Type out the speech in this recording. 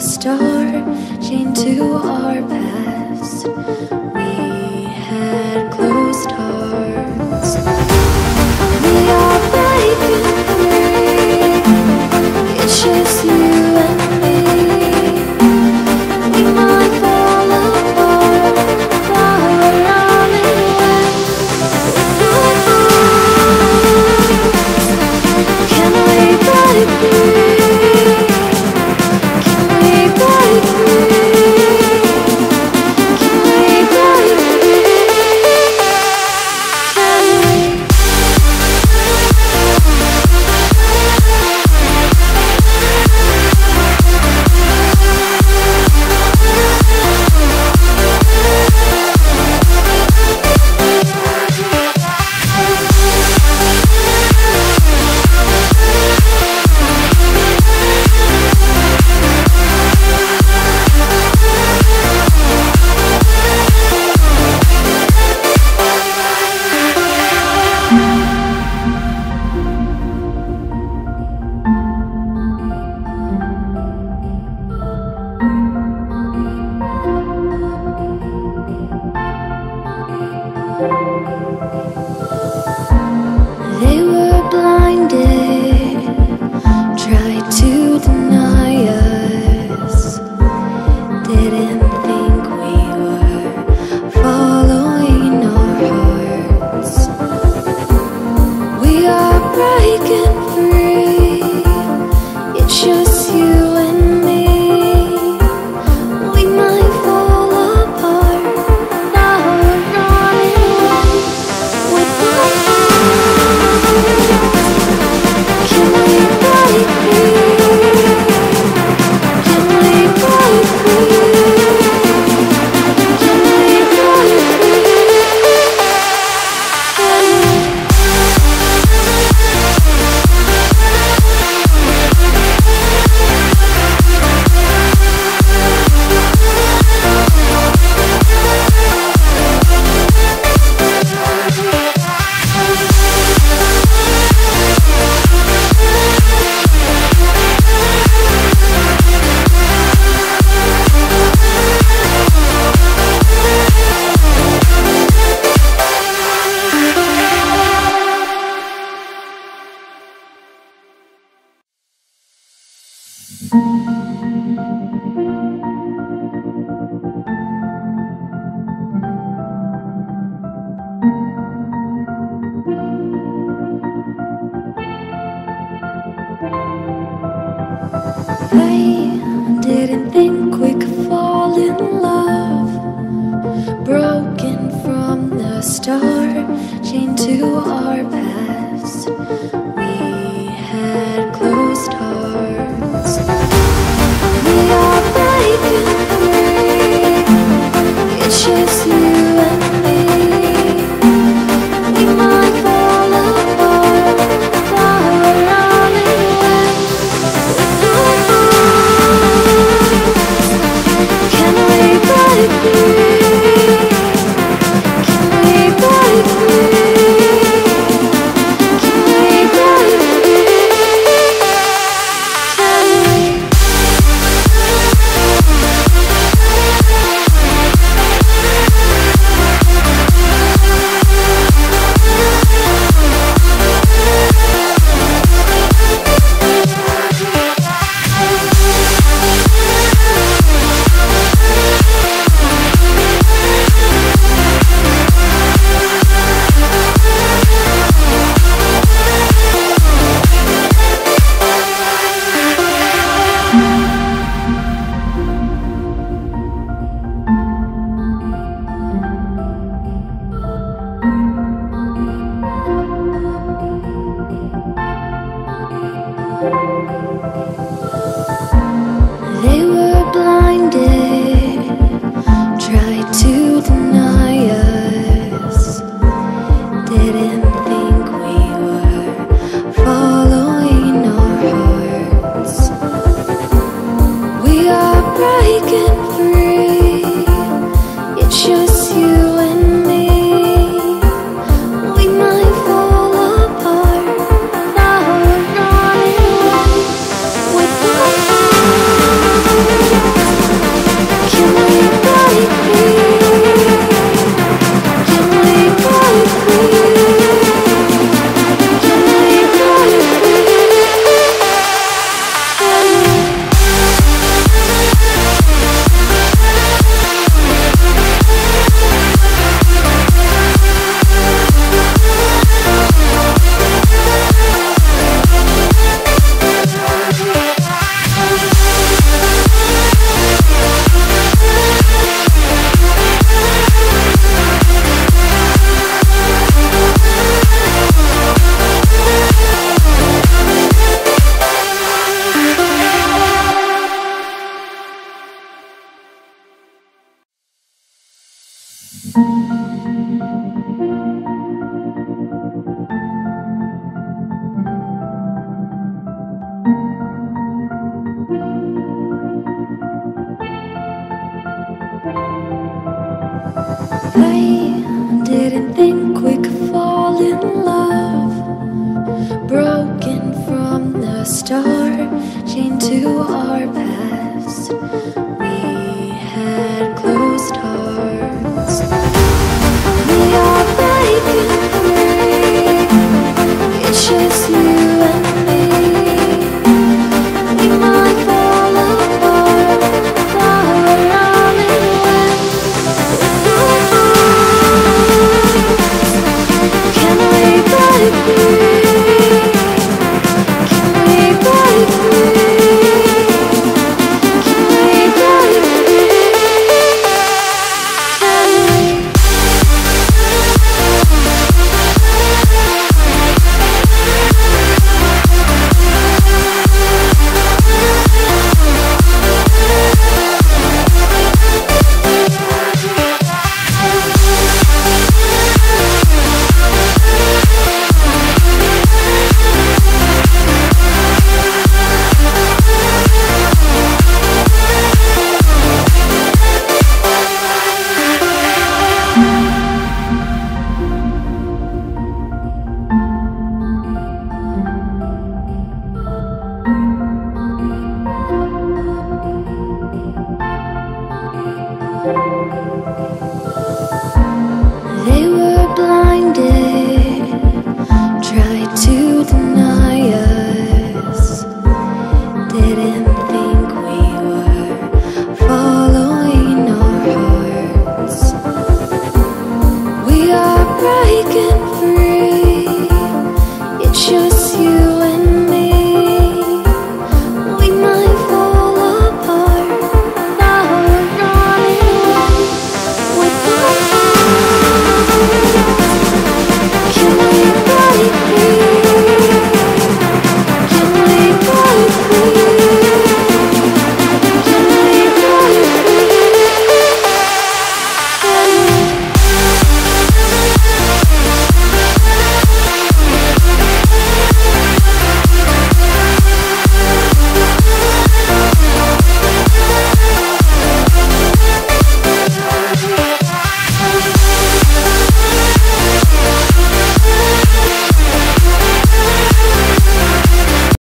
start, chained to our past. They Thank you. broken from the start, chained to our past. taken